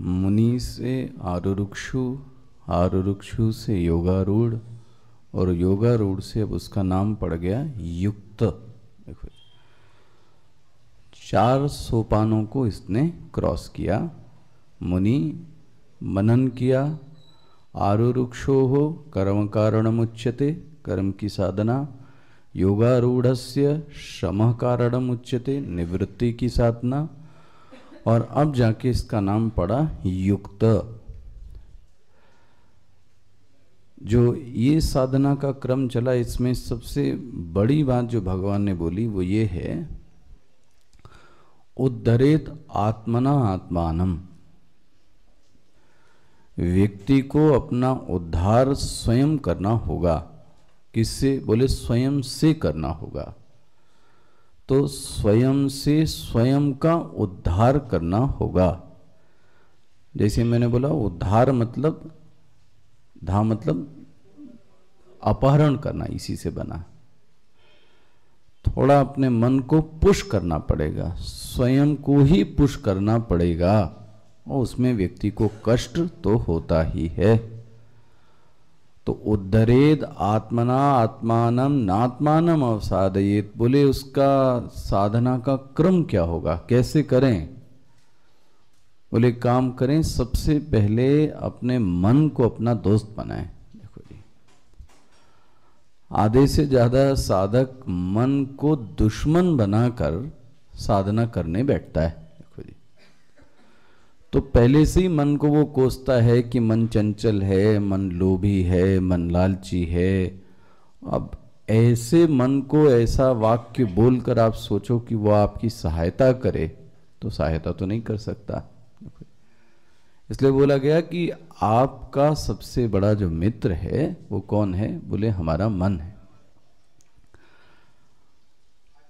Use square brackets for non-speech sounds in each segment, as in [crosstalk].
मुनि से आरुरुक्षु आरुरुक्षु से योगारूढ़ और योगारूढ़ से अब उसका नाम पड़ गया युक्त। चार सोपानों को इसने क्रॉस किया, मुनि मनन किया, आरुरुक्षो हो कर्म कारण कारणमुच्यते, कर्म की साधना योगारूढ़ श्रम कारणम उच्यते निवृत्ति की साधना और अब जाके इसका नाम पड़ा युक्त। जो ये साधना का क्रम चला, इसमें सबसे बड़ी बात जो भगवान ने बोली वो ये है, उद्धरेत आत्मना आत्मानम। व्यक्ति को अपना उद्धार स्वयं करना होगा, किससे? बोले, स्वयं से करना होगा। तो स्वयं से स्वयं का उद्धार करना होगा। जैसे मैंने बोला, उद्धार मतलब धा मतलब अपहरण करना, इसी से बना। थोड़ा अपने मन को पुश करना पड़ेगा, स्वयं को ही पुश करना पड़ेगा, और उसमें व्यक्ति को कष्ट तो होता ही है। तो उद्धरेद आत्मना आत्मानम नात्मानम अवसादयेत। बोले, उसका साधना का क्रम क्या होगा? कैसे करें? बोले, काम करें, सबसे पहले अपने मन को अपना दोस्त बनाएँ। देखो जी। आधे से ज़्यादा साधक मन को दुश्मन बनाकर साधना करने बैठता है। तो पहले से ही मन को वो कोसता है कि मन चंचल है, मन लोभी है, मन लालची है। अब ऐसे मन को ऐसा वाक्य बोलकर आप सोचो कि वो आपकी सहायता करे तो सहायता तो नहीं कर सकता। इसलिए बोला गया कि आपका सबसे बड़ा जो मित्र है, वो कौन है? बोले, हमारा मन है।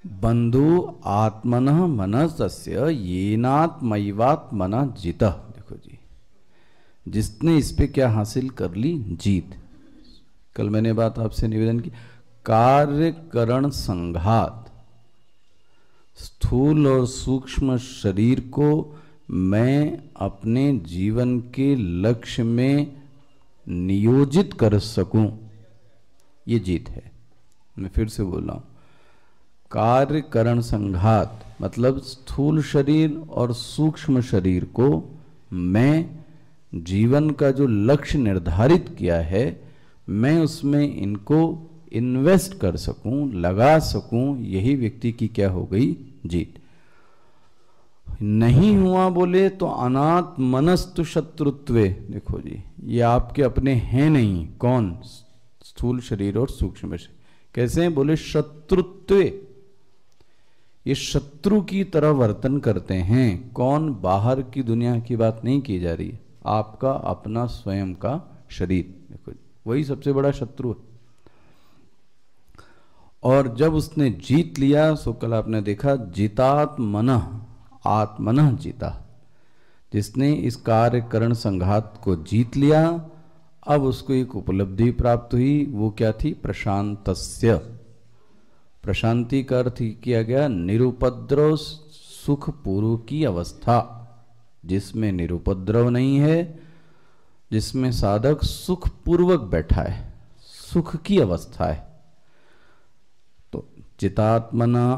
बंधु आत्मन मन मनस्य येनात्मैवात्मना जीत। देखो जी, जिसने इस पे क्या हासिल कर ली? जीत। कल मैंने बात आपसे निवेदन की, कार्यकरण संघात। स्थूल और सूक्ष्म शरीर को मैं अपने जीवन के लक्ष्य में नियोजित कर सकूँ। ये जीत है। मैं फिर से बोल रहा हूँ। कार्य करण संघात मतलब स्थूल शरीर और सूक्ष्म शरीर को मैं जीवन का जो लक्ष्य निर्धारित किया है, मैं उसमें इनको इन्वेस्ट कर सकूँ, लगा सकूँ, यही व्यक्ति की क्या हो गई? जीत। नहीं हुआ बोले तो अनाथ मनस्तु शत्रुत्व। देखो जी, ये आपके अपने हैं नहीं। कौन? स्थूल शरीर और सूक्ष्म शरीर। कैसे हैं? बोले शत्रुत्व। ये शत्रु की तरह वर्तन करते हैं। कौन बाहर की दुनिया की बात नहीं की जा रही? आपका अपना स्वयं का शरीर। देखो, वही सबसे बड़ा शत्रु है। और जब उसने जीत लिया, सो कल आपने देखा, जीतात्मन, आत्मन जीता। जिसने इस कार्य करण संघात को जीत लिया, अब उसको एक उपलब्धि प्राप्त हुई, वो क्या थी? प्रशांतस्य। प्रशांति का अर्थ किया गया, निरुपद्रव सुख पूर्व की अवस्था, जिसमें निरुपद्रव नहीं है, जिसमें साधक सुख पूर्वक बैठा है सुख की अवस्था है। तो चितात्मना,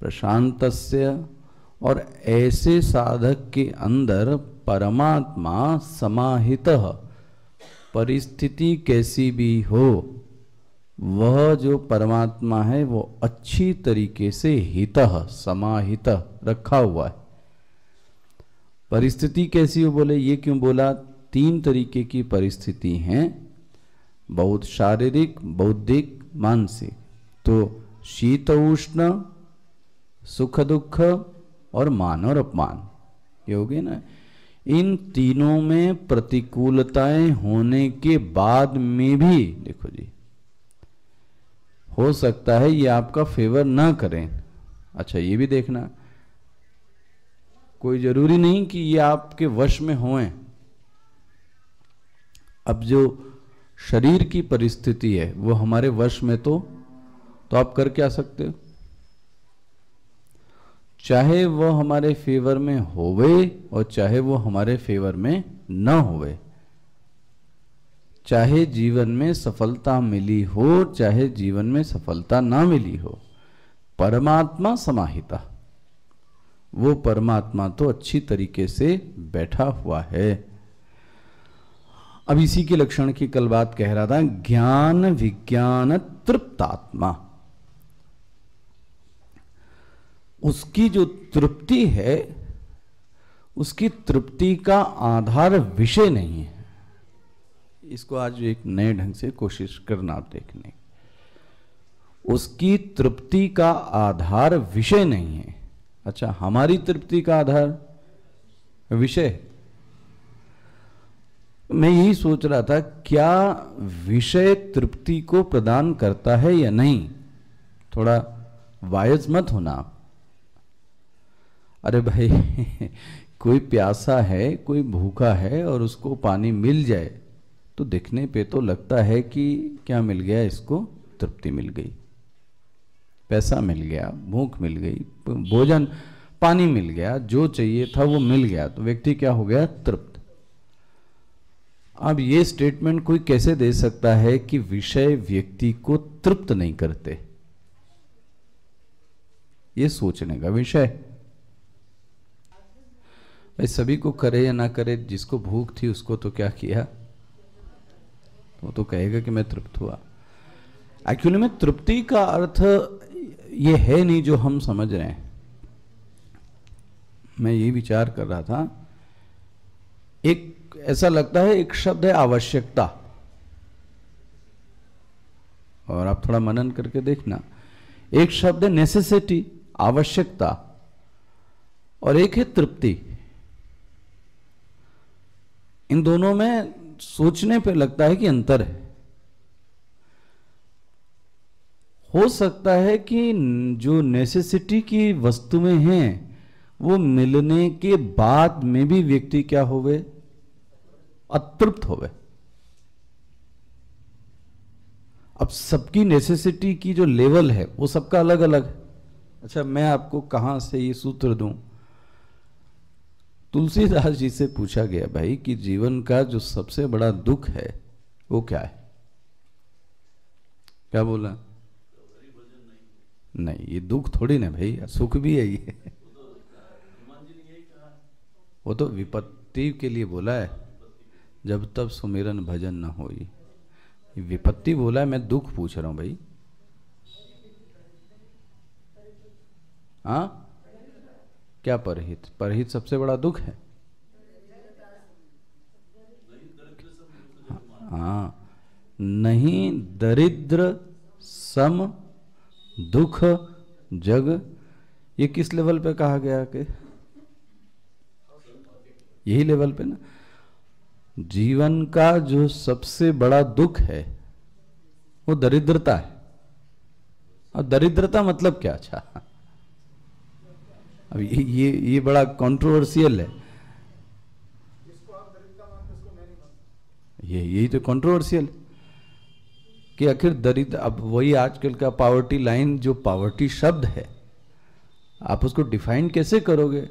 प्रशांतस्य और ऐसे साधक के अंदर परमात्मा समाहित, परिस्थिति कैसी भी हो वह जो परमात्मा है, वो अच्छी तरीके से हित, समाहित रखा हुआ है। परिस्थिति कैसी हो बोले? ये क्यों बोला? तीन तरीके की परिस्थिति हैं। बहुत शारीरिक, बौद्धिक, मानसिक। तो शीत उष्ण, सुख दुख और मान और अपमान। ये हो गए ना? इन तीनों में प्रतिकूलताएँ होने के बाद में भी, देखो जी हो सकता है ये आपका फेवर ना करें। अच्छा ये भी देखना। कोई ज़रूरी नहीं कि ये आपके वश में हों अब जो शरीर की परिस्थिति है, वो हमारे वश में तो तो आप कर क्या सकते हो? चाहे वो हमारे फेवर में होवे और चाहे वो हमारे फेवर में न होवे। चाहे जीवन में सफलता मिली हो, चाहे जीवन में सफलता ना मिली हो, परमात्मा समाहिता। वो परमात्मा तो अच्छी तरीके से बैठा हुआ है। अब इसी के लक्षण की कल बात कह रहा था, ज्ञान विज्ञान तृप्तात्मा। उसकी जो तृप्ति है, उसकी तृप्ति का आधार विषय नहीं है। इसको आज एक नए ढंग से कोशिश करना देखने। उसकी तृप्ति का आधार विषय नहीं है। अच्छा हमारी तृप्ति का आधार विषय? मैं यही सोच रहा था, क्या विषय तृप्ति को प्रदान करता है या नहीं? थोड़ा वायज मत होना अरे भाई, [laughs] कोई प्यासा है, कोई भूखा है और उसको पानी मिल जाए तो दिखने पे तो लगता है कि क्या मिल गया, इसको तृप्ति मिल गई। पैसा मिल गया, भूख मिल गई, भोजन, पानी मिल गया, जो चाहिए था वो मिल गया। तो व्यक्ति क्या हो गया? तृप्त। अब ये स्टेटमेंट कोई कैसे दे सकता है कि विषय व्यक्ति को तृप्त नहीं करते? ये सोचने का विषय। भाई, सभी को करे या ना करे, जिसको भूख थी उसको तो क्या किया? वो तो कहेगा कि मैं तृप्त हुआ। एक्चुअली में तृप्ति का अर्थ ये है नहीं जो हम समझ रहे हैं। मैं ये विचार कर रहा था, एक ऐसा लगता है एक शब्द है आवश्यकता। और आप थोड़ा मनन करके देखना, एक शब्द है नेसेसिटी आवश्यकता, और एक है तृप्ति। इन दोनों में सोचने पे लगता है कि अंतर है। हो सकता है कि जो नेसेसिटी की वस्तुएँ हैं, वो मिलने के बाद में भी व्यक्ति क्या होवे? अतृप्त होवे। अब सबकी नेसेसिटी की जो लेवल है, वो सबका अलग अलग है। अच्छा मैं आपको कहाँ से ये सूत्र दूँ? तुलसीदास जी से पूछा गया, भाई, कि जीवन का जो सबसे बड़ा दुख है, वो क्या है? क्या बोला? नहीं, ये दुख थोड़ी ना भाई, सुख भी है ये। वो तो विपत्ति के लिए बोला है। जब तब सुमिरन भजन न हो विपत्ति बोला है, मैं दुख पूछ रहा हूँ भाई। हाँ? क्या परहित? परहित सबसे बड़ा दुख है। हाँ नहीं दरिद्र सम दुख जग, ये किस लेवल पे कहा गया कि? यही लेवल पे ना। जीवन का जो सबसे बड़ा दुख है, वो दरिद्रता है। और दरिद्रता मतलब क्या? अच्छा अब ये ये बड़ा कंट्रोवर्शियल है। ये, यही तो कंट्रोवर्शियल कि आखिर दरिद्र, अब वही आजकल का पावर्टी लाइन जो पावर्टी शब्द है, आप उसको डिफाइन कैसे करोगे?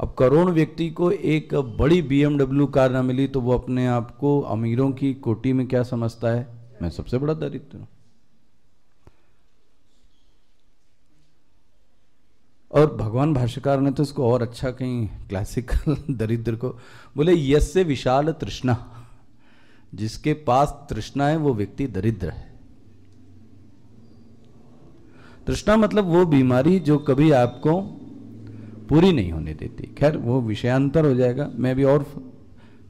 अब करोड़ व्यक्ति को एक बड़ी बीएमडब्ल्यू कार ना मिली तो वो अपने आप को अमीरों की कोटी में क्या समझता है? मैं सबसे बड़ा दरिद्र हूँ। और भगवान भाष्यकार ने तो इसको और अच्छा कहीं क्लासिकल [laughs] दरिद्र को बोले से विशाल तृष्णा, जिसके पास तृष्णा है, वो व्यक्ति दरिद्र है। तृष्णा मतलब वो बीमारी जो कभी आपको पूरी नहीं होने देती। खैर, वो विषयांतर हो जाएगा। मैं भी और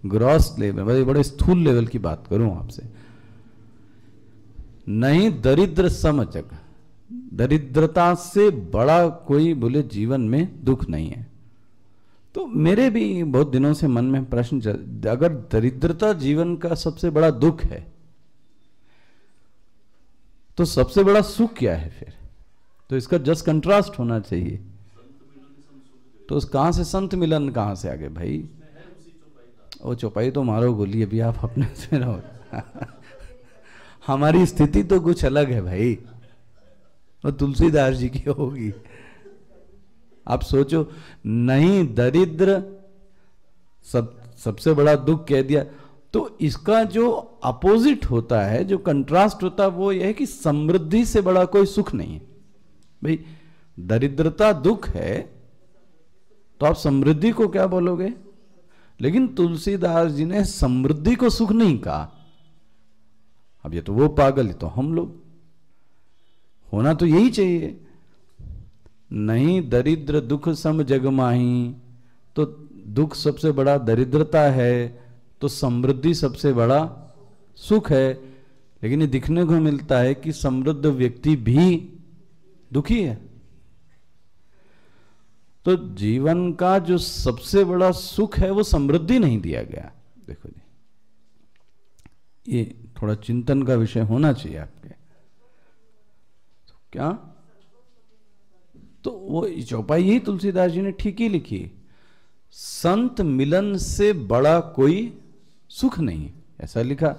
ग्रॉस लेवल बड़े बड़े स्थूल लेवल की बात करूँ आपसे। नहीं दरिद्र समझक दरिद्रता से बड़ा कोई बोले जीवन में दुख नहीं है। तो मेरे भी बहुत दिनों से मन में प्रश्न अगर दरिद्रता जीवन का सबसे बड़ा दुख है तो सबसे बड़ा सुख क्या है फिर? तो इसका जस्ट कंट्रास्ट होना चाहिए। तो उस कहाँ से संत मिलन कहाँ से आगे भाई? ओ, चौपाई तो मारो गोली अभी आप अपने से रहो। [laughs] हमारी स्थिति तो कुछ अलग है भाई। वो तुलसीदास जी की होगी। आप सोचो, नहीं दरिद्र, सब, सबसे बड़ा दुख कह दिया। तो इसका जो अपोजिट होता है, जो कंट्रास्ट होता है, वो यह है कि समृद्धि से बड़ा कोई सुख नहीं है। भाई, दरिद्रता दुख है तो आप समृद्धि को क्या बोलोगे? लेकिन तुलसीदास जी ने समृद्धि को सुख नहीं कहा। अब ये तो वो पागल है तो हम लोग। होना तो यही चाहिए। नहीं दरिद्र दुख सम जगमाही तो दुख सबसे बड़ा दरिद्रता है तो समृद्धि सबसे बड़ा सुख है। लेकिन ये दिखने को मिलता है कि समृद्ध व्यक्ति भी दुखी है। तो जीवन का जो सबसे बड़ा सुख है, वो समृद्धि नहीं दिया गया। देखो जी, ये थोड़ा चिंतन का विषय होना चाहिए आपके। तो क्या? तो वो चौपाई यही तुलसीदास जी ने ठीक ही लिखी, संत मिलन से बड़ा कोई सुख नहीं, ऐसा लिखा।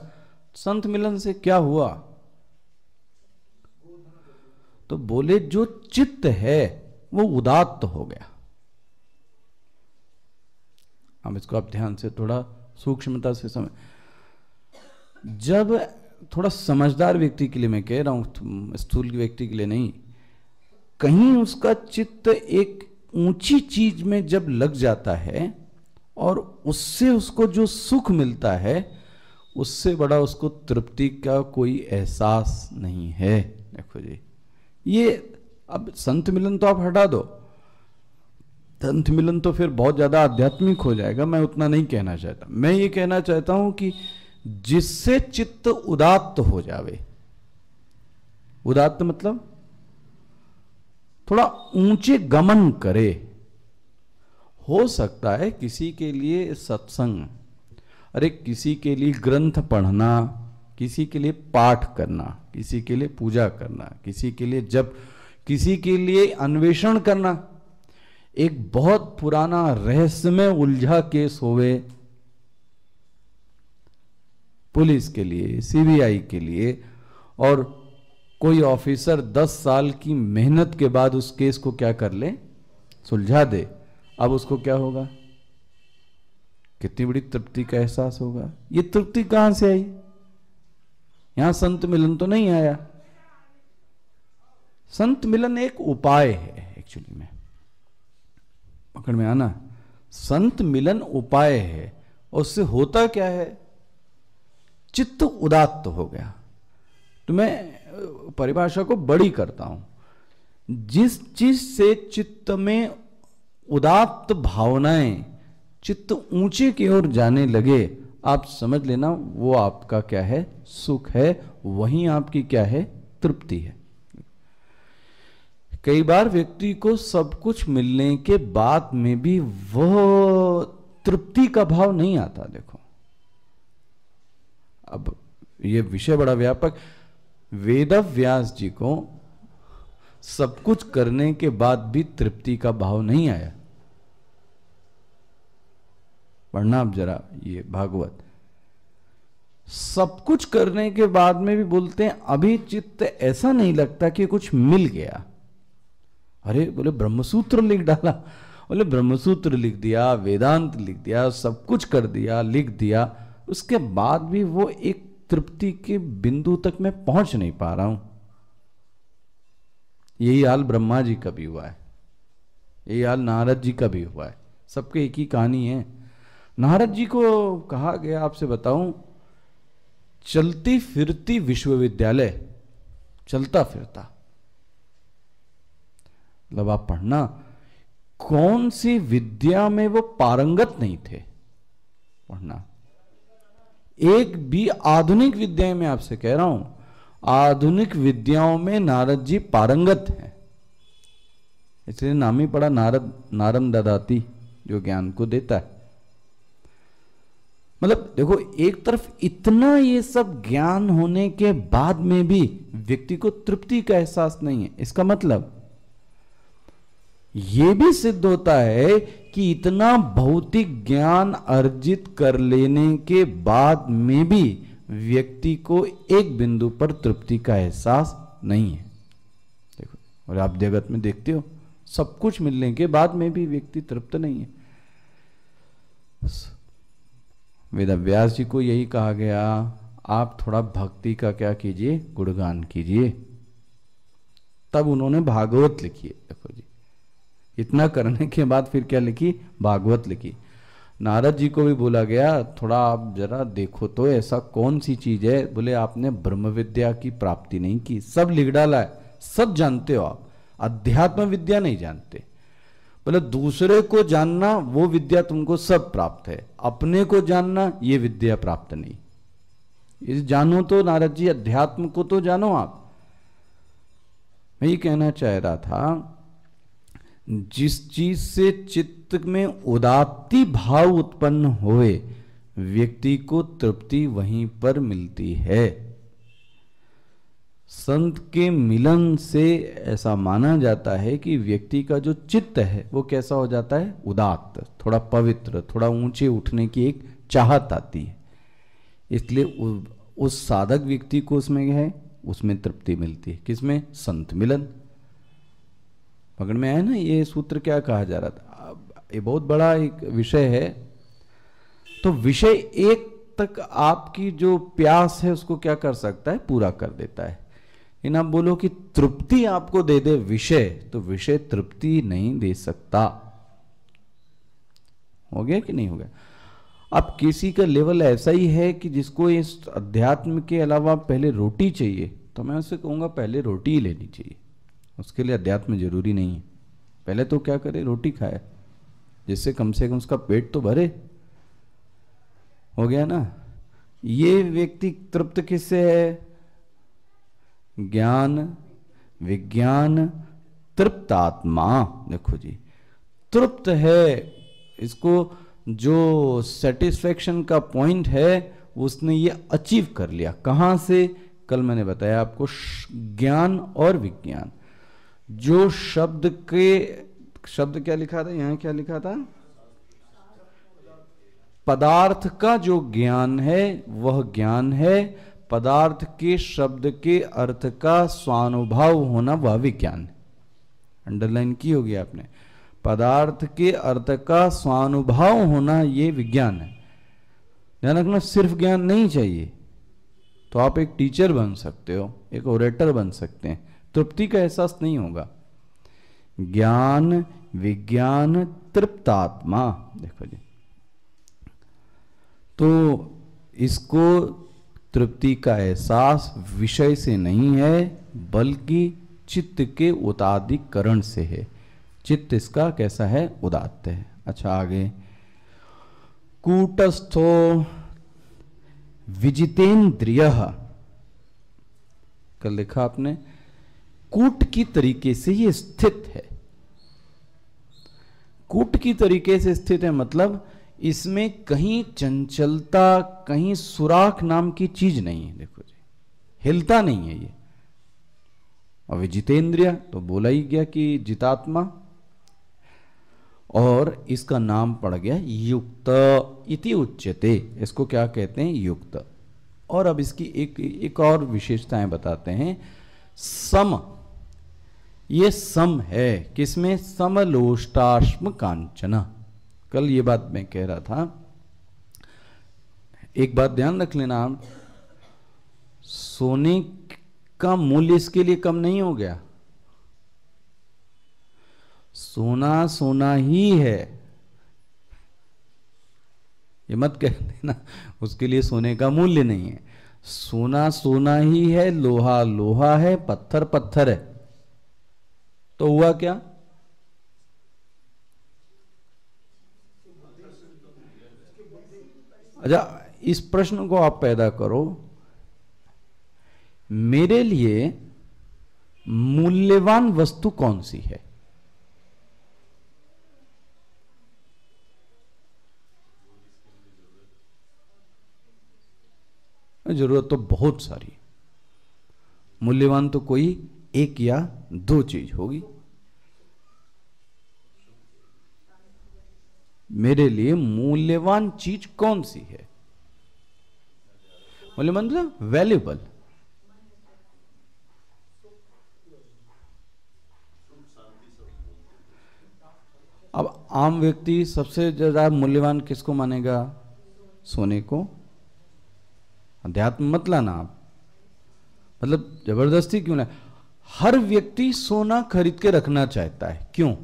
संत मिलन से क्या हुआ? तो बोले, जो चित्त है, वो उदात्त हो गया। हम इसको आप ध्यान से थोड़ा सूक्ष्मता से समझ। जब थोड़ा समझदार व्यक्ति के लिए मैं कह रहा हूँ स्थूल व्यक्ति के लिए नहीं। कहीं उसका चित्त एक ऊँची चीज़ में जब लग जाता है और उससे उसको जो सुख मिलता है, उससे बड़ा उसको तृप्ति का कोई एहसास नहीं है। देखो जी, ये अब संत मिलन तो आप हटा दो। संत मिलन तो फिर बहुत ज़्यादा आध्यात्मिक हो जाएगा, मैं उतना नहीं कहना चाहता। मैं ये कहना चाहता हूँ कि जिससे चित्त उदात्त हो जावे। उदात्त मतलब थोड़ा ऊँचे गमन करे। हो सकता है किसी के लिए सत्संग, अरे किसी के लिए ग्रंथ पढ़ना, किसी के लिए पाठ करना, किसी के लिए पूजा करना, किसी के लिए जब किसी के लिए अन्वेषण करना। एक बहुत पुराना रहस्य में उलझा केस होवे। पुलिस के लिए सीबीआई के लिए, और कोई ऑफिसर 10 साल की मेहनत के बाद उस केस को क्या कर ले? सुलझा दे। अब उसको क्या होगा? कितनी बड़ी तृप्ति का एहसास होगा। ये तृप्ति कहाँ से आई? यहाँ संत मिलन तो नहीं आया। संत मिलन एक उपाय है एक्चुअली में। पकड़ में आना। संत मिलन उपाय है। और उससे होता क्या है? चित्त उदात्त हो गया। तो मैं, परिभाषा को बड़ी करता हूँ। जिस चीज़ से चित्त में उदात्त भावनाएँ चित्त ऊँचे की ओर जाने लगे, आप समझ लेना वो आपका क्या है? सुख है, वही आपकी क्या है? तृप्ति है। कई बार व्यक्ति को सब कुछ मिलने के बाद में भी वह तृप्ति का भाव नहीं आता, देखो। अब ये विषय बड़ा व्यापक। वेद व्यास जी को सब कुछ करने के बाद भी तृप्ति का भाव नहीं आया। पढ़ना आप जरा, ये भागवत। सब कुछ करने के बाद में भी बोलते हैं, अभी चित्त ऐसा नहीं लगता कि कुछ मिल गया। अरे, बोले, ब्रह्मसूत्र लिख डाला। बोले, ब्रह्मसूत्र लिख दिया, वेदांत लिख दिया, सब कुछ कर दिया, लिख दिया। उसके बाद भी वो एक तृप्ति के बिंदु तक मैं पहुँच नहीं पा रहा हूँ। यही हाल ब्रह्मा जी का भी हुआ है। यही हाल नारद जी का भी हुआ है। सबके एक ही कहानी है। नारद जी को कहा गया, आपसे बताऊँ, चलती फिरती विश्वविद्यालय, चलता फिरता। मतलब आप पढ़ना, कौन सी विद्या में वो पारंगत नहीं थे? पढ़ना। एक भी आधुनिक विद्या में आपसे कह रहा हूँ, आधुनिक विद्याओं में नारद जी पारंगत हैं। इसलिए नाम ही पड़ा नारद, नारम ददाती, जो ज्ञान को देता है। मतलब देखो, एक तरफ़ इतना ये सब ज्ञान होने के बाद में भी व्यक्ति को तृप्ति का एहसास नहीं है। इसका मतलब ये भी सिद्ध होता है कि इतना भौतिक ज्ञान अर्जित कर लेने के बाद में भी व्यक्ति को एक बिंदु पर तृप्ति का एहसास नहीं है। देखो, और आप जगत में देखते हो, सब कुछ मिलने के बाद में भी व्यक्ति तृप्त नहीं है। वेदव्यास जी को यही कहा गया, आप थोड़ा भक्ति का क्या कीजिए, गुणगान कीजिए। तब उन्होंने भागवत लिखी है। देखो जी इतना करने के बाद फिर क्या लिखी? भागवत लिखी। नारद जी को भी बोला गया, थोड़ा आप जरा देखो तो ऐसा कौन सी चीज़ है? बोले, आपने ब्रह्म विद्या की प्राप्ति नहीं की। सब लिख डाला है। सब जानते हो आप। अध्यात्म विद्या नहीं जानते। बोले, दूसरे को जानना, वो विद्या तुमको सब प्राप्त है। अपने को जानना, ये विद्या प्राप्त नहीं। इस जानो तो नारद जी, अध्यात्म को तो जानो आप। मैं ये कहना चाह रहा था जिस चीज़ से चित्त में उदात्ती भाव उत्पन्न होए, व्यक्ति को तृप्ति वहीं पर मिलती है। संत के मिलन से ऐसा माना जाता है कि व्यक्ति का जो चित्त है, वो कैसा हो जाता है? उदात्त, थोड़ा पवित्र, थोड़ा ऊँचे उठने की एक चाहत आती है। इसलिए उस साधक व्यक्ति को उसमें है, उसमें तृप्ति मिलती है। किसमें? संत मिलन। पकड़ में आया ना, ये सूत्र क्या कहा जा रहा था? ये बहुत बड़ा एक विषय है। तो विषय एक तक आपकी जो प्यास है, उसको क्या कर सकता है? पूरा कर देता है। इन आप बोलो कि तृप्ति आपको दे दे विषय तो विषय तृप्ति नहीं दे सकता। हो गया कि नहीं हो गया? अब किसी का लेवल ऐसा ही है कि जिसको इस अध्यात्म के अलावा पहले रोटी चाहिए तो मैं उससे कहूँगा पहले रोटी ही लेनी चाहिए। उसके लिए अध्यात्म ज़रूरी नहीं है। पहले तो क्या करे? रोटी खाए। जिससे कम से कम उसका पेट तो भरे। हो गया ना? ये व्यक्ति तृप्त किससे है? ज्ञान, विज्ञान तृप्त आत्मा देखो जी, तृप्त है। इसको जो सेटिस्फेक्शन का पॉइंट है, उसने ये अचीव कर लिया। कहाँ से? कल मैंने बताया आपको, ज्ञान और विज्ञान। जो शब्द के, शब्द क्या लिखा था? यहाँ क्या लिखा था? पदार्थ का जो ज्ञान है, वह ज्ञान है। पदार्थ के शब्द के अर्थ का स्वानुभाव होना वह विज्ञान है। अंडरलाइन की होगी आपने। पदार्थ के अर्थ का स्वानुभाव होना ये विज्ञान है। ध्यान रखना, सिर्फ़ ज्ञान नहीं चाहिए। तो आप एक टीचर बन सकते हो, एक ओरेटर बन सकते हैं। तृप्ति का एहसास नहीं होगा। ज्ञान, विज्ञान, तृप्तात्मा। देखो जी। तो इसको तृप्ति का एहसास विषय से नहीं है, बल्कि चित्त के उताधिकरण से है। चित्त इसका कैसा है? उदात्त है। अच्छा आगे। कूटस्थो विजितेंद्रिय कल लिखा आपने? कूट की तरीके से ये स्थित है। कूट की तरीके से स्थित है मतलब इसमें कहीं चंचलता, कहीं सुराख नाम की चीज़ नहीं है, देखो जी। हिलता नहीं है ये। और विजितेंद्रिय तो बोला ही गया कि जितात्मा। और इसका नाम पड़ गया युक्त, इति उच्यते। इसको क्या कहते हैं? युक्त। और अब इसकी एक एक और विशेषताएँ बताते हैं। सम ये सम है, किसमें? समलोष्टाश्म कांचना। कल ये बात मैं कह रहा था। एक बात ध्यान रख लेना आप सोने का मूल्य इसके लिए कम नहीं हो गया। सोना सोना ही है। ये मत कह देना, उसके लिए सोने का मूल्य नहीं है। सोना सोना ही है, लोहा लोहा है, पत्थर पत्थर है। तो हुआ क्या? अच्छा इस प्रश्न को आप पैदा करो। मेरे लिए मूल्यवान वस्तु कौन सी है? ज़रूरत तो बहुत सारी मूल्यवान तो कोई एक या दो चीज़ होगी। मेरे लिए मूल्यवान चीज़ कौन सी है? मूल्यवान मतलब वैल्यूबल अब आम व्यक्ति सबसे ज़्यादा मूल्यवान किसको मानेगा? सोने को। अध्यात्म मत लाना आप। मतलब ज़बरदस्ती क्यों ना? हर व्यक्ति सोना खरीद के रखना चाहता है। क्यों?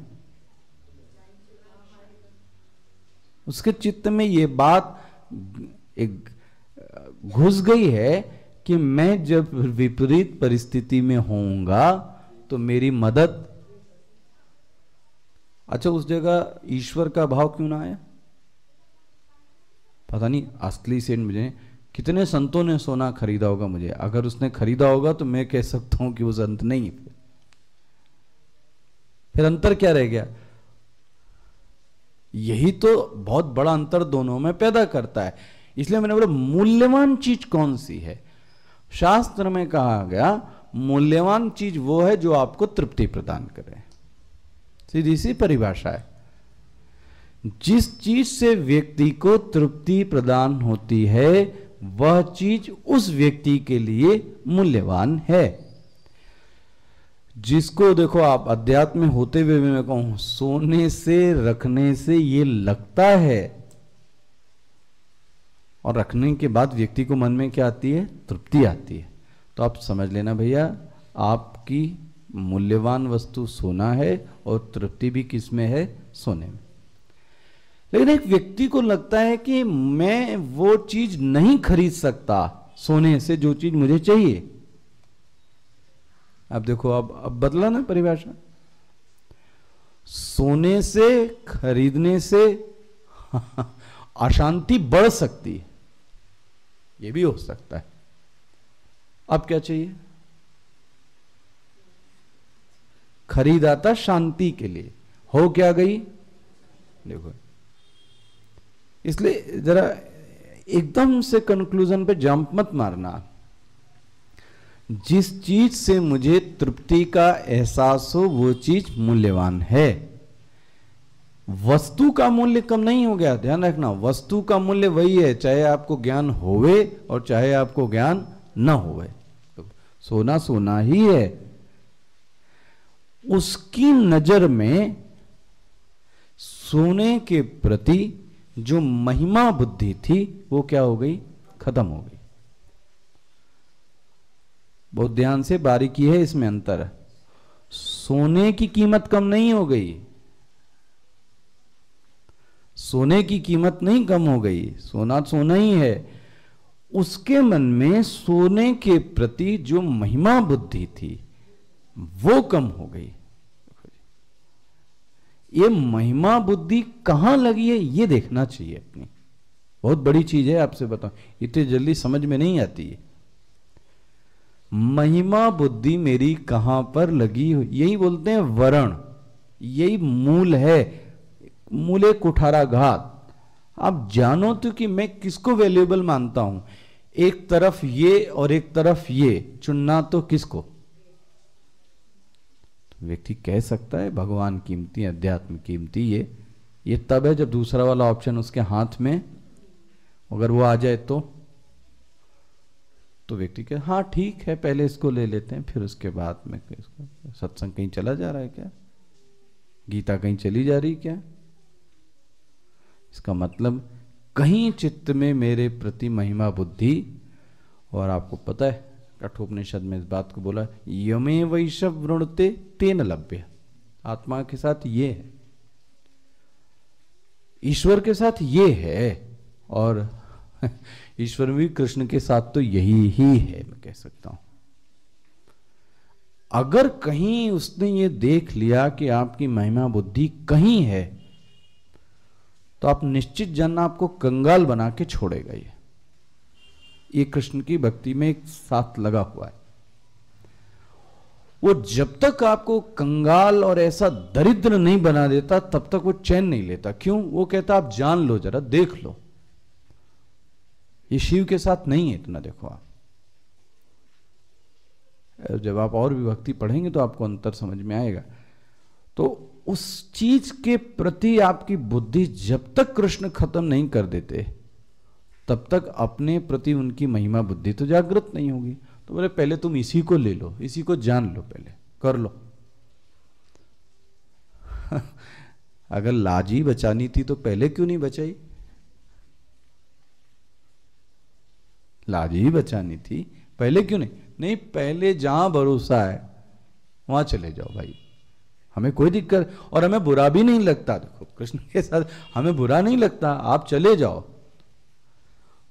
उसके चित्त में ये बात एक घुस गई है कि मैं जब विपरीत परिस्थिति में होऊँगा तो मेरी मदद अच्छा उस जगह ईश्वर का भाव क्यों ना आया? पता नहीं, असली सेठ मुझे कितने संतों ने सोना खरीदा होगा मुझे। अगर उसने खरीदा होगा तो मैं कह सकता हूँ कि वो संत नहीं है। फिर अंतर क्या रह गया? यही तो बहुत बड़ा अंतर दोनों में पैदा करता है। इसलिए मैंने बोला, मूल्यवान चीज़ कौन सी है? शास्त्र में कहा गया, मूल्यवान चीज़ वो है जो आपको तृप्ति प्रदान करे। सीधी सी परिभाषा है। जिस चीज़ से व्यक्ति को तृप्ति प्रदान होती है, वह चीज़ उस व्यक्ति के लिए मूल्यवान है। जिसको देखो आप अध्यात्म होते हुए भी मैं कहूँ, सोने से, रखने से ये लगता है। और रखने के बाद व्यक्ति को मन में क्या आती है? तृप्ति आती है। तो आप समझ लेना भैया, आपकी मूल्यवान वस्तु सोना है और तृप्ति भी किसमें है? सोने में। लेकिन एक व्यक्ति को लगता है कि मैं वो चीज़ नहीं खरीद सकता, सोने से जो चीज़ मुझे चाहिए। अब देखो, अब अब बदला ना परिभाषा। सोने से, खरीदने से [laughs] अशांति बढ़ सकती है। ये भी हो सकता है। अब क्या चाहिए? खरीदाता शांति के लिए। हो क्या गई? देखो। इसलिए जरा एकदम से कंक्लूजन पे जंप मत मारना। जिस चीज़ से मुझे तृप्ति का एहसास हो, वो चीज़ मूल्यवान है। वस्तु का मूल्य कम नहीं हो गया, ध्यान रखना, वस्तु का मूल्य वही है, चाहे आपको ज्ञान होवे और चाहे आपको ज्ञान न होवे। सोना सोना ही है। उसकी नज़र में सोने के प्रति जो महिमा बुद्धि थी, वो क्या हो गई? खत्म हो गई। बहुत ध्यान से बारीकी है इसमें अंतर। सोने की कीमत कम नहीं हो गई। सोने की कीमत नहीं कम हो गई। सोना सोना ही है। उसके मन में सोने के प्रति जो महिमा बुद्धि थी, वो कम हो गई। ये महिमा बुद्धि कहाँ लगी है, ये देखना चाहिए अपनी। बहुत बड़ी चीज़ है, आपसे बताऊँ। इतनी जल्दी समझ में नहीं आती है। महिमा बुद्धि मेरी कहाँ पर लगी हो यही बोलते हैं वरण। यही मूल है। मूले कुठारा घात आप जानो तो कि मैं किसको वैल्यूएबल मानता हूँ? एक तरफ़ ये और एक तरफ़ ये। चुनना तो किसको? व्यक्ति कह सकता है, भगवान कीमती, अध्यात्म कीमती ये। ये तब है जब दूसरा वाला ऑप्शन उसके हाथ में, अगर वो आ जाए तो। तो व्यक्ति कहे हाँ ठीक है, पहले इसको ले लेते हैं, फिर उसके बाद में सत्संग कहीं चला जा रहा है क्या? गीता कहीं चली जा रही क्या? इसका मतलब कहीं चित्त में मेरे प्रति महिमा बुद्धि, और आपको पता है, कठोपनिषद में इस बात को बोला, यमे वैशव वृणते तेन लभ्य। आत्मा के साथ ये है। ईश्वर के साथ ये है, और ईश्वर भी कृष्ण के साथ तो यही ही है, मैं कह सकता हूँ। अगर कहीं उसने ये देख लिया कि आपकी महिमा बुद्धि कहीं है तो आप निश्चित जानना आपको कंगाल बना के छोड़ेगा ये। ये कृष्ण की भक्ति में एक साथ लगा हुआ है। वो जब तक आपको कंगाल और ऐसा दरिद्र नहीं बना देता, तब तक वो चैन नहीं लेता। क्यों? वो कहता, आप जान लो जरा, देख लो। ये शिव के साथ नहीं है इतना देखो आप। जब आप और भी भक्ति पढ़ेंगे तो आपको अंतर समझ में आएगा। तो उस चीज़ के प्रति आपकी बुद्धि जब तक कृष्ण खत्म नहीं कर देते, तब तक अपने प्रति उनकी महिमा बुद्धि तो जागृत नहीं होगी। तो बोले, पहले तुम इसी को ले लो, इसी को जान लो पहले, कर लो। [laughs] अगर लाजी बचानी थी तो पहले क्यों नहीं बचाई? लाज ही बचानी थी। पहले क्यों नहीं? नहीं, पहले जहाँ भरोसा है, वहाँ चले जाओ भाई। हमें कोई दिक्कत, और हमें बुरा भी नहीं लगता। देखो, कृष्ण के साथ हमें बुरा नहीं लगता, आप चले जाओ।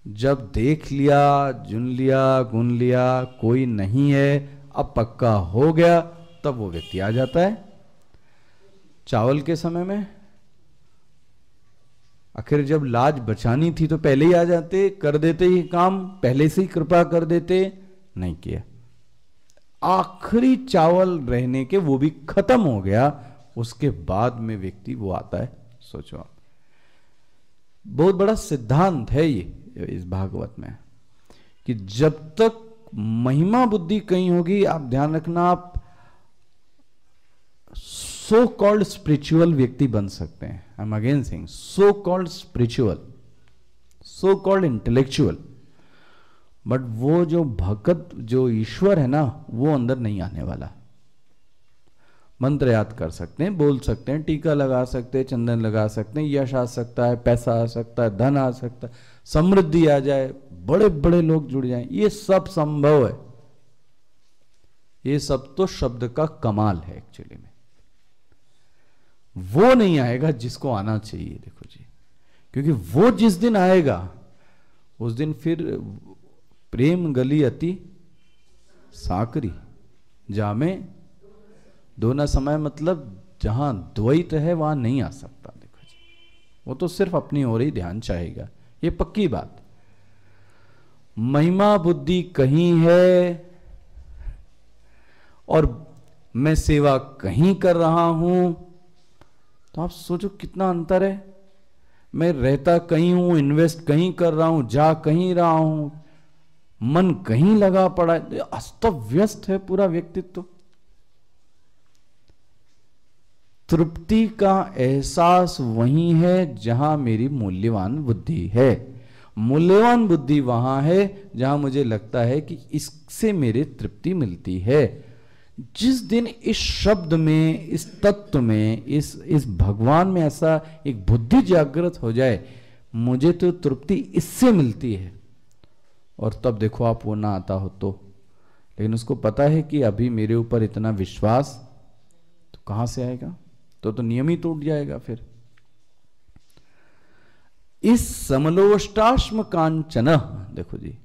जब देख लिया जुन लिया, गुन लिया, कोई नहीं है, अब पक्का हो गया, तब वो व्यक्ति आ जाता है। चावल के समय में आखिर जब लाज बचानी थी तो पहले ही आ जाते, कर देते ही काम, पहले से ही कृपा कर देते, नहीं किया। आखिरी चावल रहने के वो भी खत्म हो गया, उसके बाद में व्यक्ति वो आता है, सोचो आप। बहुत बड़ा सिद्धांत है ये, इस भागवत में, कि जब तक महिमा बुद्धि कहीं होगी, आप ध्यान रखना, आप सो कॉल्ड स्पिरिचुअल व्यक्ति बन सकते हैं। I am against so called spiritual so called intellectual but वो जो भगत जो ईश्वर है ना, वो अंदर नहीं आने वाला। मंत्र याद कर सकते हैं, बोल सकते हैं, टीका लगा सकते हैं, चंदन लगा सकते हैं, यश आ सकता है, पैसा आ सकता है, धन आ सकता है, समृद्धि आ जाए बड़े बड़े लोग जुड़ जाएँ, ये सब संभव है। ये सब तो शब्द का कमाल है एक्चुअली में। वो नहीं आएगा जिसको आना चाहिए, देखो जी। क्योंकि वो जिस दिन आएगा, उस दिन फिर प्रेम गली अति साकरी। जामे, दोनों समय मतलब जहाँ द्वैत है, वहाँ नहीं आ सकता, देखो जी। वो तो सिर्फ़ अपनी ओर ही ध्यान चाहेगा। ये पक्की बात। महिमा बुद्धि कहीं है और मैं सेवा कहीं कर रहा हूँ तो आप सोचो कितना अंतर है। मैं रहता कहीं हूँ इन्वेस्ट कहीं कर रहा हूँ, जा कहीं रहा हूँ, मन कहीं लगा पड़ा है। अस्त व्यस्त है पूरा व्यक्तित्व। तृप्ति का एहसास वही है जहाँ मेरी मूल्यवान बुद्धि है। मूल्यवान बुद्धि वहाँ है जहाँ मुझे लगता है कि इससे मेरे तृप्ति मिलती है। जिस दिन इस शब्द में, इस तत्व में, इस इस भगवान में ऐसा एक बुद्धि जागृत हो जाए, मुझे तो तृप्ति इससे मिलती है। और तब देखो आप वो ना आता हो तो। लेकिन उसको पता है कि अभी मेरे ऊपर इतना विश्वास तो कहाँ से आएगा? तो तो नियम ही टूट जाएगा फिर। इस समलोष्टाश्म कांचन, देखो जी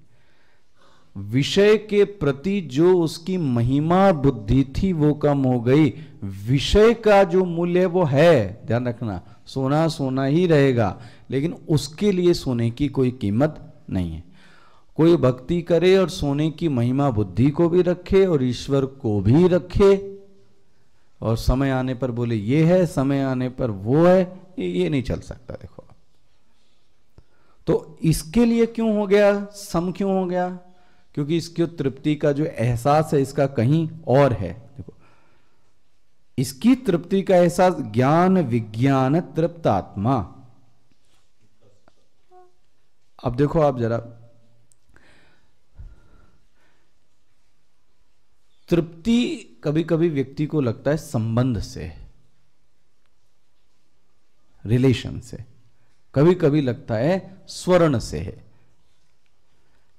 विषय के प्रति जो उसकी महिमा बुद्धि थी वो कम हो गई। विषय का जो मूल्य वो है। ध्यान रखना सोना सोना ही रहेगा लेकिन उसके लिए सोने की कोई कीमत नहीं है। कोई भक्ति करे और सोने की महिमा बुद्धि को भी रखे और ईश्वर को भी रखे और समय आने पर बोले ये है समय आने पर वो है। ये, नहीं चल सकता देखो। तो इसके लिए क्यों हो गया? सम क्यों हो गया? क्योंकि इसकी तृप्ति का जो एहसास है, इसका कहीं और है। देखो, इसकी तृप्ति का एहसास ज्ञान विज्ञान तृप्त आत्मा अब देखो आप जरा, तृप्ति कभी कभी व्यक्ति को लगता है संबंध से, रिलेशन से कभी कभी लगता है स्वर्ण से है।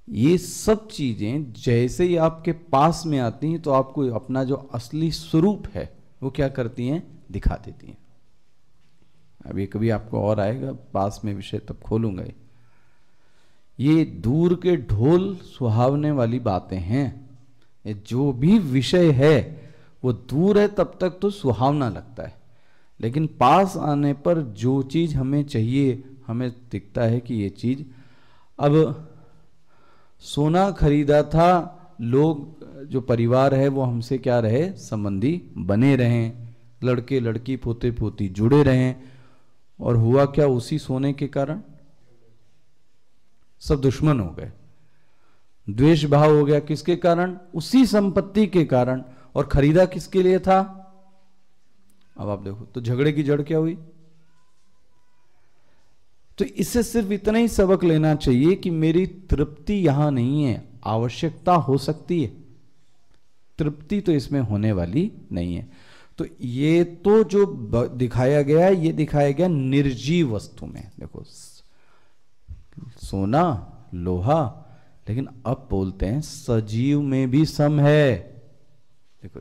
ये सब चीज़ें जैसे ही आपके पास में आती हैं तो आपको अपना जो असली स्वरूप है, वो क्या करती हैं? दिखा देती हैं। अभी कभी आपको और आएगा, पास में विषय तब खोलूँगा ये दूर के ढोल सुहावने वाली बातें हैं। ये जो भी विषय है, वो दूर है, तब तक तो सुहावना लगता है। लेकिन पास आने पर जो चीज़ हमें चाहिए, हमें दिखता है कि ये चीज़, अब सोना खरीदा था, लोग, जो परिवार है, वो हमसे क्या रहे? संबंधी बने रहें। लड़के लड़की, पोते पोती जुड़े रहें। और हुआ क्या उसी सोने के कारण? सब दुश्मन हो गए। द्वेष भाव हो गया किसके कारण? उसी संपत्ति के कारण। और खरीदा किसके लिए था? अब आप देखो तो झगड़े की जड़ क्या हुई? तो इससे सिर्फ़ इतना ही सबक लेना चाहिए कि मेरी तृप्ति यहाँ नहीं है, आवश्यकता हो सकती है। तृप्ति तो इसमें होने वाली नहीं है। तो ये तो जो दिखाया गया ये दिखाया गया निर्जीव वस्तु में। देखो, सोना, लोहा, लेकिन अब बोलते हैं सजीव में भी सम है। देखो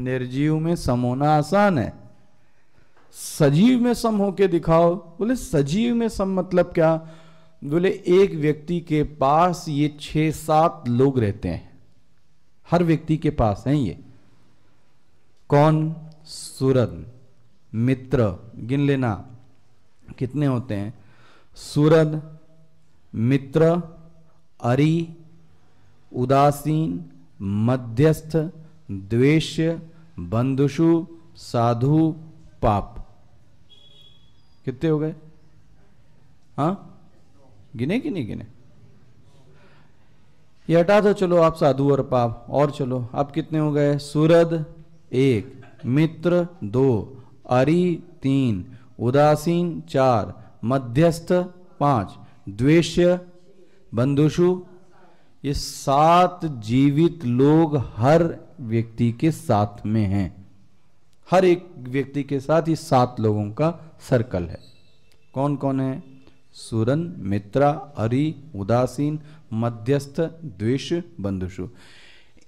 निर्जीव में सम होना आसान है। सजीव में सम होके दिखाओ। बोले, सजीव में सम मतलब क्या? बोले, एक व्यक्ति के पास ये छह सात लोग रहते हैं। हर व्यक्ति के पास हैं ये। कौन? सूरद मित्र। गिन लेना। कितने होते हैं? सूरद मित्र, अरि, उदासीन, मध्यस्थ, द्वेष्य, बंधुषु, साधु, पाप। कितने हो गए? हाँ? गिने कि नहीं गिने? ये हटा दो, चलो आप साधु और पाप, और चलो। आप कितने हो गए? सूरद एक, मित्र दो, अरि तीन, उदासीन चार, मध्यस्थ पाँच, द्वेष्य बंधुषु। ये सात जीवित लोग हर व्यक्ति के साथ में हैं। हर एक व्यक्ति के साथ ये सात लोगों का सर्कल है। कौन कौन है? सुरन, मित्रा, अरि, उदासीन, मध्यस्थ, द्वेष, बंधुषु।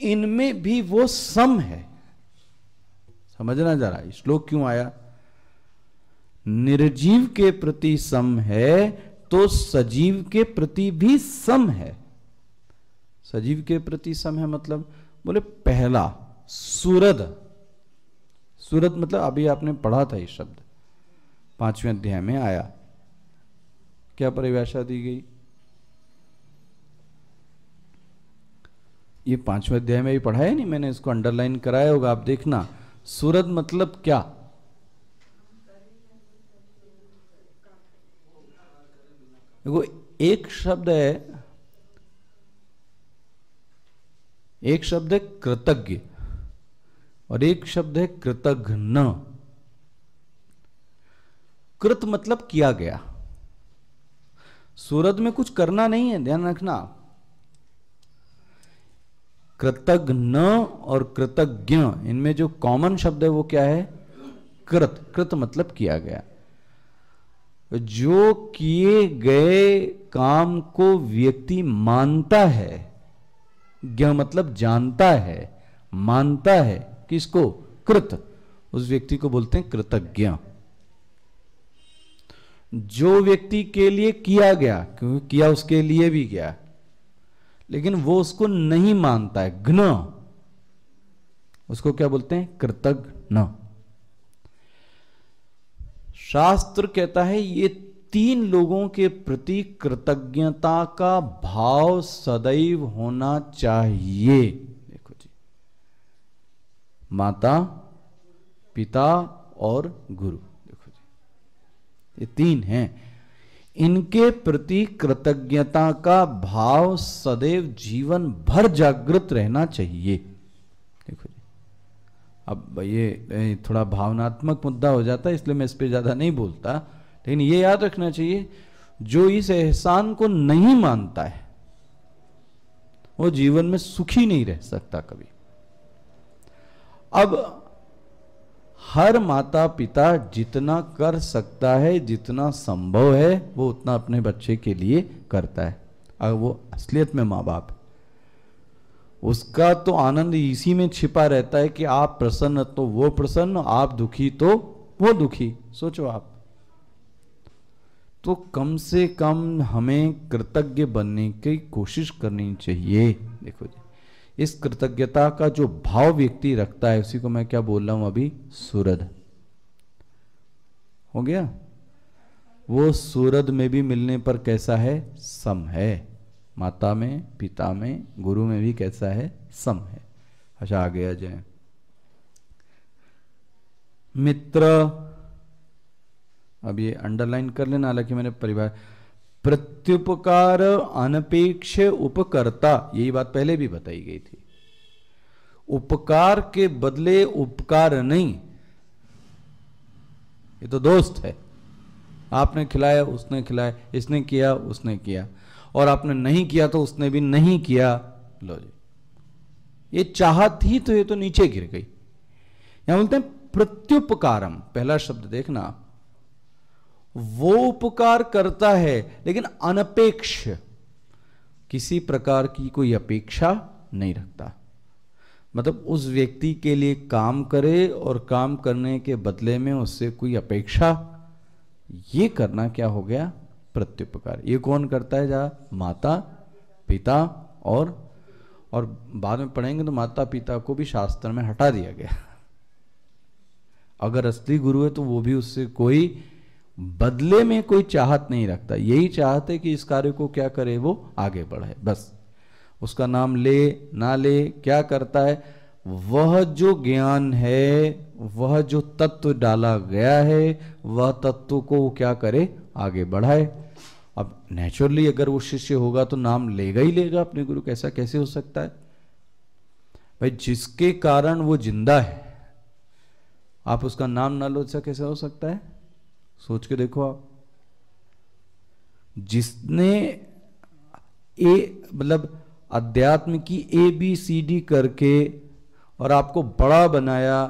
इनमें भी वो सम है। समझना जा रहा है श्लोक क्यों आया? निर्जीव के प्रति सम है तो सजीव के प्रति भी सम है। सजीव के प्रति सम है मतलब बोले, पहला, सूरद। सूरत मतलब अभी आपने पढ़ा था ये शब्द। पाँचवें अध्याय में आया। क्या परिभाषा दी गई? ये पाँचवें अध्याय में भी पढ़ा है नहीं? मैंने इसको अंडरलाइन कराया होगा, आप देखना। सूरत मतलब क्या? देखो, एक शब्द है, एक शब्द है कृतज्ञ। और एक शब्द है कृतघ्न। कृत मतलब किया गया। सूरत में कुछ करना नहीं है, ध्यान रखना। कृतघ्न और कृतज्ञ, इनमें जो कॉमन शब्द है वो क्या है? कृत। कृत मतलब किया गया। जो किए गए काम को व्यक्ति मानता है, ज्ञ मतलब जानता है, मानता है किसको? कृत। उस व्यक्ति को बोलते हैं कृतज्ञ। जो व्यक्ति के लिए किया गया क्योंकि किया उसके लिए भी गया, लेकिन वो उसको नहीं मानता है। घ्न। उसको क्या बोलते हैं? कृतज्ञ। शास्त्र कहता है, ये तीन लोगों के प्रति कृतज्ञता का भाव सदैव होना चाहिए। माता, पिता और गुरु। देखो जी, ये तीन हैं। इनके प्रति कृतज्ञता का भाव सदैव जीवन भर जागृत रहना चाहिए। देखो जी, अब ये थोड़ा भावनात्मक मुद्दा हो जाता है, इसलिए मैं इस पर ज़्यादा नहीं बोलता, लेकिन ये याद रखना चाहिए, जो इस एहसान को नहीं मानता है, वो जीवन में सुखी नहीं रह सकता कभी। अब हर माता पिता जितना कर सकता है, जितना संभव है, वो उतना अपने बच्चे के लिए करता है। अगर वो असलियत में माँ बाप उसका तो आनंद इसी में छिपा रहता है कि आप प्रसन्न तो वो प्रसन्न, आप दुखी तो वो दुखी। सोचो आप। तो कम से कम हमें कृतज्ञ बनने की कोशिश करनी चाहिए। देखो जी। इस कृतज्ञता का जो भाव व्यक्ति रखता है, उसी को मैं क्या बोल रहा हूँ अभी? सूरद। हो गया? वो सूरद में भी मिलने पर कैसा है? सम है। माता में, पिता में, गुरु में भी कैसा है? सम है। अच्छा आ गया जय मित्र। अब ये अंडरलाइन कर लेना, हालाँकि मैंने परिवार प्रत्युपकार अनपेक्ष उपकर्ता, यही बात पहले भी बताई गई थी। उपकार के बदले उपकार नहीं। ये तो दोस्त है। आपने खिलाया, उसने खिलाया, इसने किया, उसने किया। और आपने नहीं किया तो उसने भी नहीं किया। लो जी। ये चाहत थी तो ये तो नीचे गिर गई। यहाँ बोलते हैं प्रत्युपकारम। पहला शब्द देखना वो उपकार करता है, लेकिन अनपेक्ष। किसी प्रकार की कोई अपेक्षा नहीं रखता। मतलब उस व्यक्ति के लिए काम करे और काम करने के बदले में उससे कोई अपेक्षा, ये करना क्या हो गया? प्रत्युपकार। ये कौन करता है? जा माता, पिता और और बाद में पढ़ेंगे तो माता, पिता को भी शास्त्र में हटा दिया गया। अगर असली गुरु है तो वो भी उससे कोई बदले में कोई चाहत नहीं रखता। यही चाहते कि इस कार्य को क्या करे, वो आगे बढ़े, बस। उसका नाम ले, ना ले, क्या करता है? वह जो ज्ञान है, वह जो तत्व डाला गया है, वह तत्व को वो क्या करे? आगे बढ़ाए। अब नेचुरली अगर वो शिष्य होगा तो नाम लेगा ही लेगा अपने गुरु, कैसा कैसे हो सकता है? भाई, जिसके कारण वो ज़िंदा है, आप उसका नाम ना लो, ऐसा कैसे हो सकता है? सोच के देखो आप। जिसने ए मतलब अध्यात्म की ए, बी, सी, डी करके और आपको बड़ा बनाया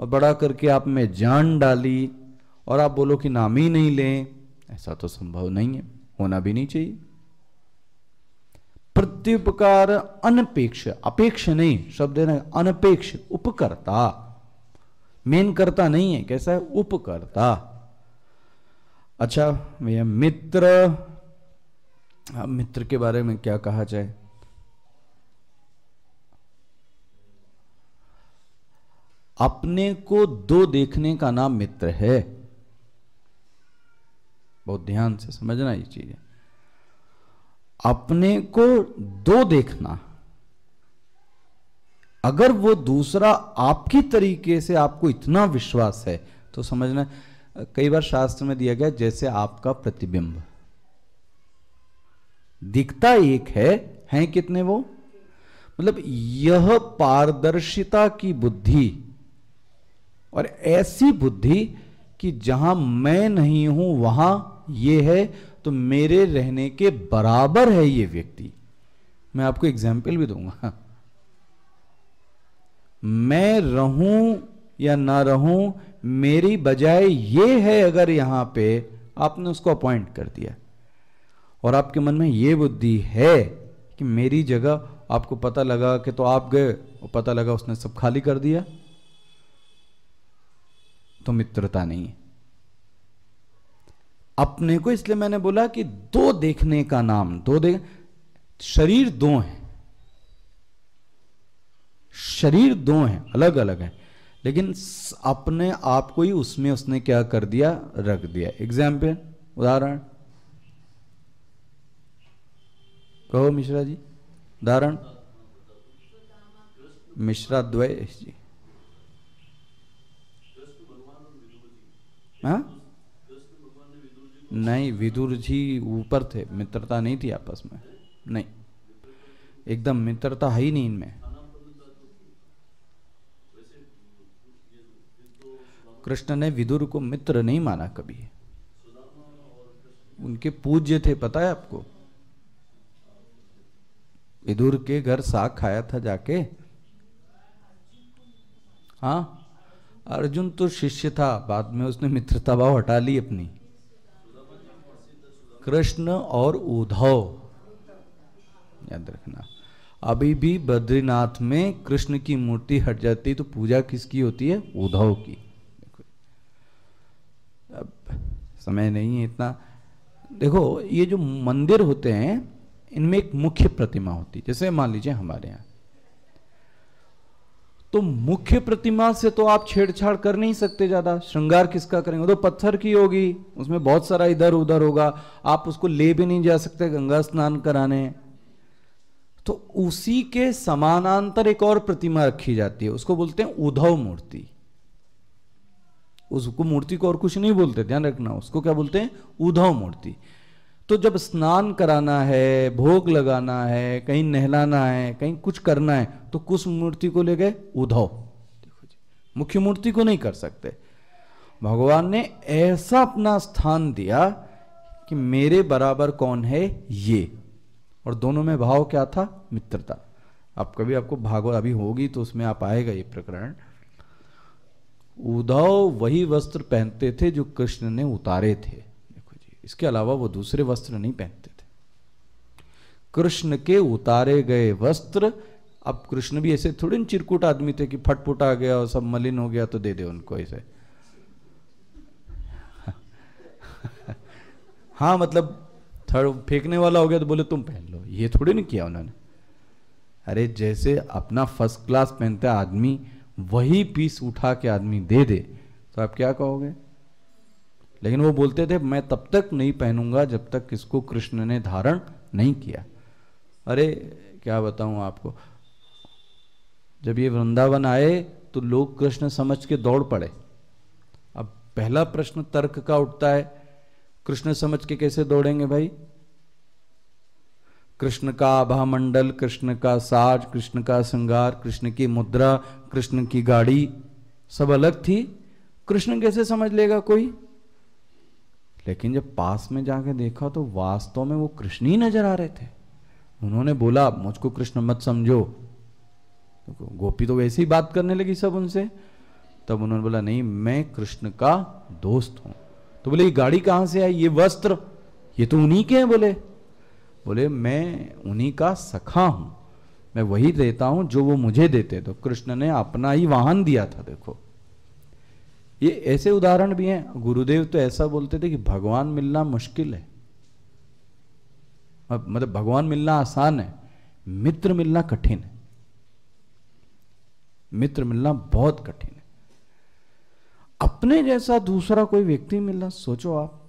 और बड़ा करके आप में जान डाली और आप बोलो कि नाम ही नहीं लें, ऐसा तो संभव नहीं है, होना भी नहीं चाहिए। प्रत्युपकार अनपेक्ष, अपेक्ष नहीं, शब्द है, अनपेक्ष, उपकर्ता। मेन करता नहीं है, कैसा है? उपकर्ता। अच्छा भैया, मित्र। अब मित्र के बारे में क्या कहा जाए? अपने को दो देखने का नाम मित्र है। बहुत ध्यान से समझना ये चीज़ है। अपने को दो देखना। अगर वो दूसरा आपकी तरीके से आपको इतना विश्वास है तो समझना कई बार शास्त्र में दिया गया, जैसे आपका प्रतिबिंब। दिखता एक है, हैं कितने वो? मतलब यह पारदर्शिता की बुद्धि और ऐसी बुद्धि कि जहाँ मैं नहीं हूँ, वहाँ ये है तो मेरे रहने के बराबर है ये व्यक्ति। मैं आपको एग्ज़ाम्पल भी दूँगा। मैं रहूँ या ना रहूँ मेरी बजाय ये है अगर यहाँ पे आपने उसको अपॉइंट कर दिया। और आपके मन में ये बुद्धि है कि मेरी जगह आपको पता लगा कि तो आप गए और पता लगा उसने सब खाली कर दिया। तो मित्रता नहीं अपने को इसलिए मैंने बोला कि दो देखने का नाम, दो देख, शरीर दो हैं। शरीर दो हैं अलग अलग है। लेकिन अपने आप को ही उसमें उसने क्या कर दिया? रख दिया। एग्ज़ाम्पल उदाहरण। कहो मिश्रा जी। उदाहरण। मिश्रा द्वय, जी। हाँ? नहीं, विदुर जी ऊपर थे। मित्रता नहीं थी आपस में। नहीं। एकदम मित्रता है ही नहीं इनमें। कृष्ण ने विदुर को मित्र नहीं माना कभी। उनके पूज्य थे, पता है आपको? विदुर के घर साग खाया था जाके। हाँ अर्जुन तो शिष्य था, बाद में उसने मित्रता भाव हटा ली अपनी। कृष्ण और उद्धव, याद रखना। अभी भी बद्रीनाथ में कृष्ण की मूर्ति हट जाती तो पूजा किसकी होती है? उद्धव की। अब समय नहीं है इतना। देखो, ये जो मंदिर होते हैं, इनमें एक मुख्य प्रतिमा होती है। जैसे मान लीजिए हमारे यहाँ। तो मुख्य प्रतिमा से तो आप छेड़छाड़ कर नहीं सकते ज़्यादा। श्रृंगार किसका करेंगे? तो पत्थर की होगी। उसमें बहुत सारा इधर उधर होगा। आप उसको ले भी नहीं जा सकते गंगा स्नान कराने। तो उसी के समानांतर एक और प्रतिमा रखी जाती है। उसको बोलते हैं उद्धव मूर्ति। उसको मूर्ति को और कुछ नहीं बोलते, ध्यान रखना, उसको क्या बोलते हैं? उधव मूर्ति। तो जब स्नान कराना है, भोग लगाना है, कहीं नहलाना है, कहीं कुछ करना है तो कुछ मूर्ति को ले गए? उद्धव देखो जी, मुख्य मूर्ति को नहीं कर सकते। भगवान ने ऐसा अपना स्थान दिया कि मेरे बराबर कौन है? ये। और दोनों में भाव क्या था? मित्रता। अब कभी आपको भागवत अभी होगी तो उसमें आप आएगा ये प्रकरण। उद्धव वही वस्त्र पहनते थे जो कृष्ण ने उतारे थे। देखो जी, इसके अलावा वो दूसरे वस्त्र नहीं पहनते थे। कृष्ण के उतारे गए वस्त्र, अब कृष्ण भी ऐसे थोड़े चिरकुट आदमी थे कि फटफुट आ गया और सब मलिन हो गया तो दे दे उनको ऐसे। [laughs] हाँ मतलब थर्ड फेंकने वाला हो गया तो बोले, तुम पहन लो। ये थोड़ी नहीं किया उन्होंने। अरे, जैसे अपना फ़र्स्ट क्लास पहनता आदमी वही पीस उठा के आदमी दे दे तो आप क्या कहोगे? लेकिन वो बोलते थे, मैं तब तक नहीं पहनूँगा जब तक इसको कृष्ण ने धारण नहीं किया। अरे, क्या बताऊँ आपको? जब ये वृंदावन आए तो लोग कृष्ण समझ के दौड़ पड़े। अब पहला प्रश्न तर्क का उठता है, कृष्ण समझ के कैसे दौड़ेंगे भाई? कृष्ण का आभा मंडल कृष्ण का साज, कृष्ण का श्रृंगार, कृष्ण की मुद्रा, कृष्ण की गाड़ी, सब अलग थी। कृष्ण कैसे समझ लेगा कोई? लेकिन जब पास में जाके देखा तो वास्तव में वो कृष्ण ही नज़र आ रहे थे। उन्होंने बोला, मुझको कृष्ण मत समझो। तो गोपी तो वैसे ही बात करने लगी सब उनसे। तब उन्होंने बोला, नहीं, मैं कृष्ण का दोस्त हूँ। तो बोले, ये गाड़ी कहाँ से आई? ये वस्त्र? ये तो उन्हीं के हैं? बोले। बोले, मैं उन्हीं का सखा हूँ। मैं वही देता हूँ जो वो मुझे देते तो कृष्ण ने अपना ही वाहन दिया था, देखो। ये ऐसे उदाहरण भी हैं। गुरुदेव तो ऐसा बोलते थे कि भगवान मिलना मुश्किल है। मतलब भगवान मिलना आसान है, मित्र मिलना कठिन है। मित्र मिलना बहुत कठिन है। अपने जैसा दूसरा कोई व्यक्ति मिलना, सोचो आप।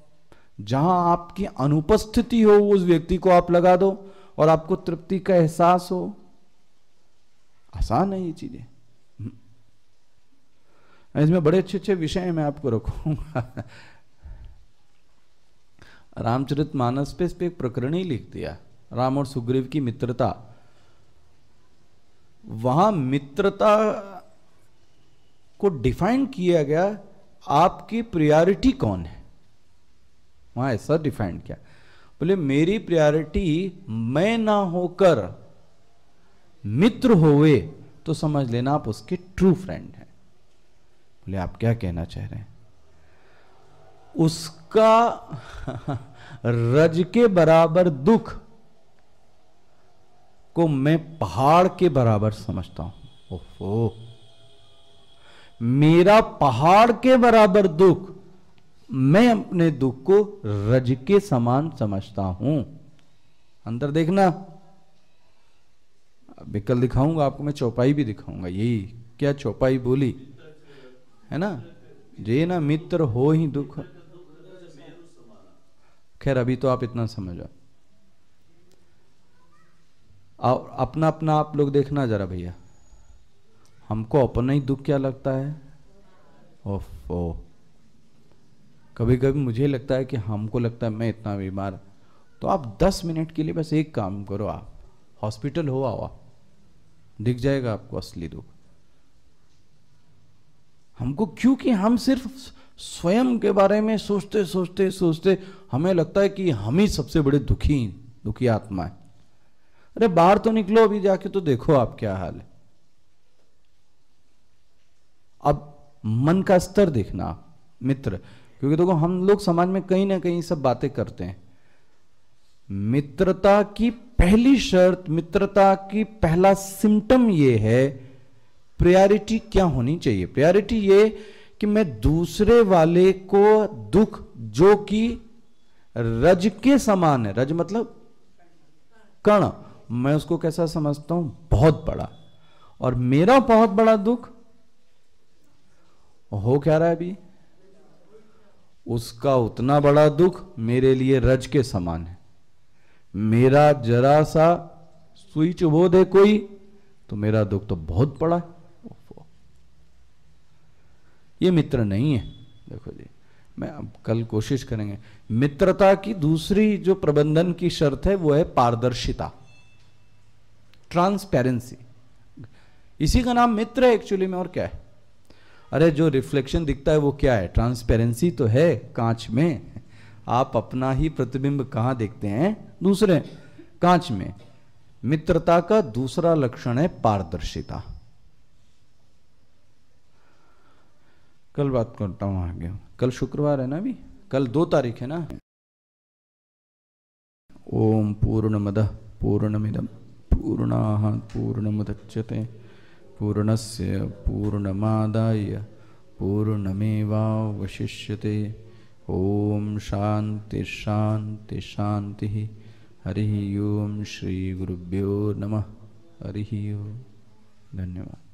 जहाँ आपकी अनुपस्थिति हो, उस व्यक्ति को आप लगा दो और आपको तृप्ति का एहसास हो। आसान है ये चीज़ें। हम्म। इसमें बड़े अच्छे अच्छे विषय मैं आपको रखूँगा। रामचरित मानस पे इस पे एक प्रकरण ही लिख दिया। राम और सुग्रीव की मित्रता। वहाँ मित्रता को डिफाइन किया गया, आपकी प्रियोरिटी कौन है? वहाँ ऐसा डिफाइन किया। बोले, मेरी प्रायोरिटी मैं ना होकर मित्र होवे तो समझ लेना आप उसके ट्रू फ्रेंड हैं। बोले, आप क्या कहना चाह रहे हैं? उसका [laughs] रज के बराबर दुख को मैं पहाड़ के बराबर समझता हूँ। ओहो! मेरा पहाड़ के बराबर दुख मैं अपने दुख को रज के समान समझता हूँ। अंदर देखना। अभी कल दिखाऊँगा आपको, मैं चौपाई भी दिखाऊँगा। यही, क्या चौपाई बोली? है ना? जे ना मित्र हो ही दुख। खैर, अभी तो आप इतना समझो अपना अपना आप लोग देखना जरा भैया। हमको अपना ही दुख क्या लगता है? ओफ। ओ कभी कभी मुझे लगता है कि हमको लगता है मैं इतना बीमार। तो आप 10 मिनट के लिए बस एक काम करो आप। हॉस्पिटल हो आओ आप। दिख जाएगा आपको असली दुख। हमको क्योंकि हम सिर्फ़ स्वयं के बारे में सोचते सोचते सोचते हमें लगता है कि हम ही सबसे बड़े दुखी दुखी आत्मा है। अरे बाहर तो निकलो, अभी जाके तो देखो आप क्या हाल है। अब मन का स्तर देखना, मित्र क्योंकि देखो, हम लोग समाज में कहीं ना कहीं सब बातें करते हैं। मित्रता की पहली शर्त, मित्रता की पहला सिम्टम यह है प्रायोरिटी क्या होनी चाहिए? प्रायोरिटी ये कि मैं दूसरे वाले को दुख, जो कि रज के समान है। रज मतलब कण। मैं उसको कैसा समझता हूँ? बहुत बड़ा। और मेरा बहुत बड़ा दुख हो क्या रहा है अभी? उसका उतना बड़ा दुख मेरे लिए रज के समान है। मेरा जरा सा सुई चुभो दे कोई तो मेरा दुख तो बहुत बड़ा है। ये मित्र नहीं है। देखो जी, मैं अब कल कोशिश करेंगे। मित्रता की दूसरी जो प्रबंधन की शर्त है, वो है पारदर्शिता। ट्रांसपेरेंसी। इसी का नाम मित्र है, एक्चुअली में और क्या है? अरे, जो रिफ्लेक्शन दिखता है वो क्या है? ट्रांसपेरेंसी तो है कांच में। आप अपना ही प्रतिबिंब कहाँ देखते हैं? दूसरे, कांच में। मित्रता का दूसरा लक्षण है पारदर्शिता। कल बात करता हूँ आगे। कल शुक्रवार है ना अभी? कल दो तारीख है ना? ओम पूर्णमद पूर्णमिदम पूर्णा पूर्णमुदच्यते। पूर्णस्य पूर्णमादाय पूर्णमेवावशिष्यते। ॐ शान्तिशान्तिशान्तिः हरिः ओं श्रीगुरुभ्यो नमः। हरिः ओं। धन्यवादः।